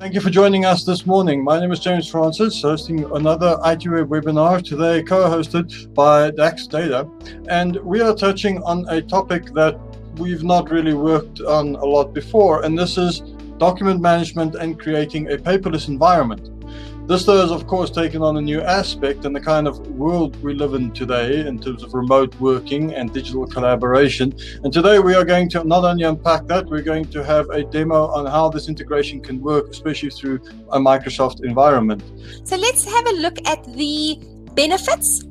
Thank you for joining us this morning. My name is James Francis, hosting another ITWeb webinar today, co-hosted by DAX Data. And we are touching on a topic that we've not really worked on a lot before, and this is document management and creating a paperless environment. This, though, has of course taken on a new aspect in the kind of world we live in today in terms of remote working and digital collaboration. And today we are going to not only unpack that, we're going to have a demo on how this integration can work, especially through a Microsoft environment. So let's have a look at the benefits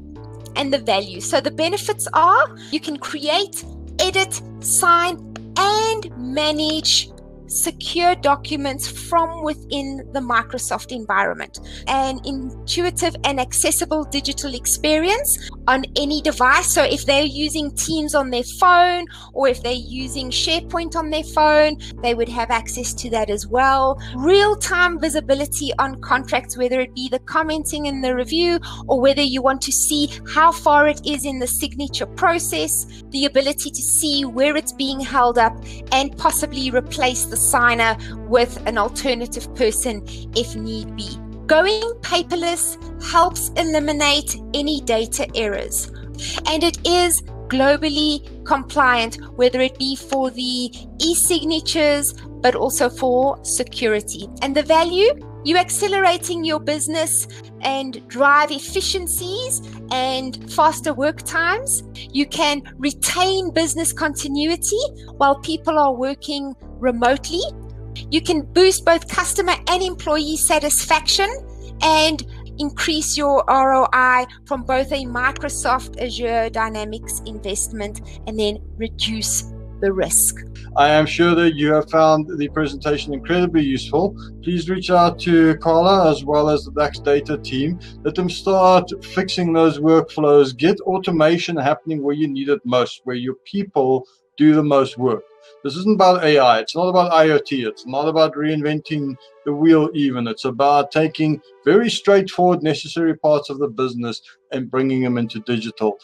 and the value. So the benefits are you can create, edit, sign, and manage secure documents from within the Microsoft environment. An intuitive and accessible digital experience on any device. So if they're using Teams on their phone or if they're using SharePoint on their phone, they would have access to that as well. Real time visibility on contracts, whether it be the commenting in the review or whether you want to see how far it is in the signature process, the ability to see where it's being held up and possibly replace the signer with an alternative person if need be. Going paperless helps eliminate any data errors, and it is globally compliant, whether it be for the e signatures but also for security. And the value you accelerating your business and drive efficiencies and faster work times. You can retain business continuity while people are working remotely. You can boost both customer and employee satisfaction and increase your ROI from both a Microsoft Azure Dynamics investment and then reduce the risk. I am sure that you have found the presentation incredibly useful. Please reach out to Carla as well as the DAX data team. Let them start fixing those workflows. Get automation happening where you need it most, where your people do the most work. This isn't about AI. It's not about IoT. It's not about reinventing the wheel, even. It's about taking very straightforward, necessary parts of the business and bringing them into digital.